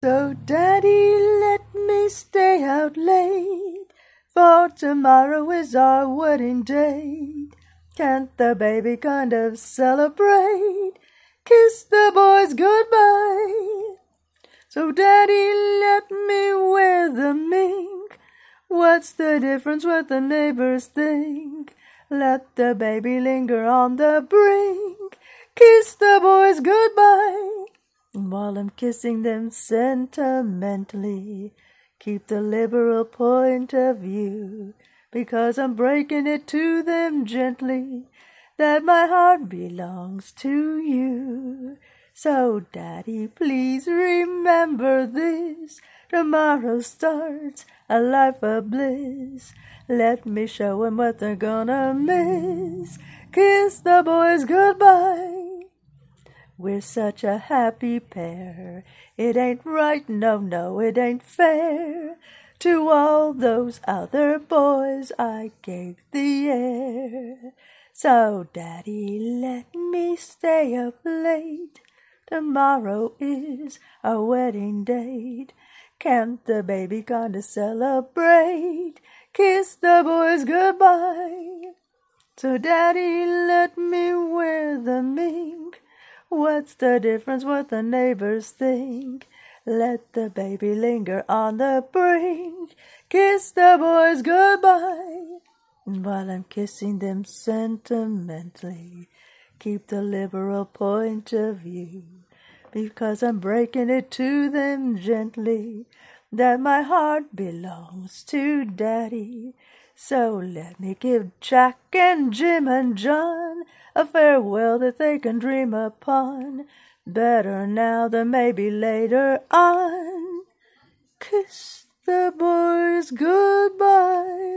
So, Daddy, let me stay out late, for tomorrow is our wedding date. Can't the baby kind of celebrate? Kiss the boys goodbye. So, Daddy, let me wear the mink. What's the difference what the neighbors think? Let the baby linger on the brink. Kiss the boys goodbye. While I'm kissing them sentimentally, keep the liberal point of view, because I'm breaking it to them gently that my heart belongs to you. So, Daddy, please remember this. Tomorrow starts a life of bliss. Let me show 'em what they're gonna miss. Kiss the boys goodbye. We're such a happy pair. It ain't right, no, no, it ain't fair. To all those other boys I gave the air. So, Daddy, let me stay up late. Tomorrow is our wedding date. Can't the baby kinda celebrate? Kiss the boys goodbye. So, Daddy, let me wear the mink. What's the difference what the neighbors think? Let the baby linger on the brink. Kiss the boys goodbye. While I'm kissing them sentimentally, keep the liberal point of view. Because I'm breaking it to them gently that my heart belongs to Daddy. So let me give Jack and Jim and John a farewell that they can dream upon. Better now than maybe later on. Kiss the boys goodbye.